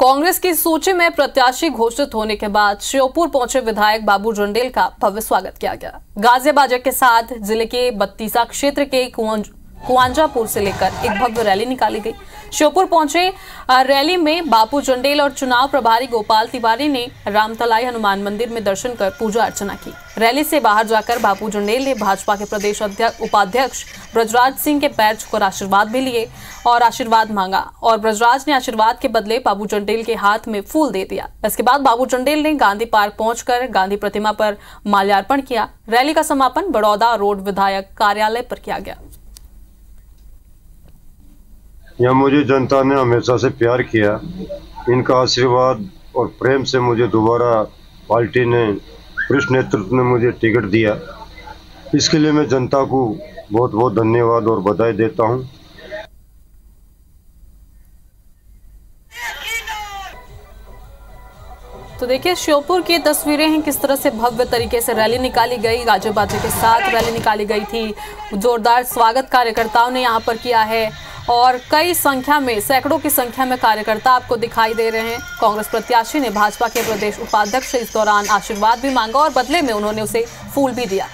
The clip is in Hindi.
कांग्रेस की सूची में प्रत्याशी घोषित होने के बाद श्योपुर पहुँचे विधायक बाबू जंडेल का भव्य स्वागत किया गया। गाजियाबाजा के साथ ज़िले के बत्तीसा क्षेत्र के कुआंजापुर से लेकर एक भव्य रैली निकाली गई। श्योपुर पहुँचे रैली में बापू चंडेल और चुनाव प्रभारी गोपाल तिवारी ने रामतलाई हनुमान मंदिर में दर्शन कर पूजा अर्चना की। रैली से बाहर जाकर बापू चंडेल ने भाजपा के प्रदेश उपाध्यक्ष ब्रजराज सिंह के पैर छुकर आशीर्वाद भी लिए और आशीर्वाद मांगा और ब्रजराज ने आशीर्वाद के बदले बाबू चंडेल के हाथ में फूल दे दिया। इसके बाद बाबू चंडेल ने गांधी पार्क पहुंचकर गांधी प्रतिमा पर माल्यार्पण किया। रैली का समापन बड़ौदा रोड विधायक कार्यालय पर किया गया। यहाँ मुझे जनता ने हमेशा से प्यार किया। इनका आशीर्वाद और प्रेम से मुझे दोबारा पार्टी ने वरिष्ठ नेतृत्व ने मुझे टिकट दिया। इसके लिए मैं जनता को बहुत बहुत धन्यवाद और बधाई देता हूँ। तो देखिए, श्योपुर की तस्वीरें हैं, किस तरह से भव्य तरीके से रैली निकाली गई। बाजे के साथ रैली निकाली गई थी। जोरदार स्वागत कार्यकर्ताओं ने यहाँ पर किया है। और कई संख्या में, सैकड़ों की संख्या में कार्यकर्ता आपको दिखाई दे रहे हैं। कांग्रेस प्रत्याशी ने भाजपा के प्रदेश उपाध्यक्ष से इस दौरान आशीर्वाद भी मांगा और बदले में उन्होंने उसे फूल भी दिया।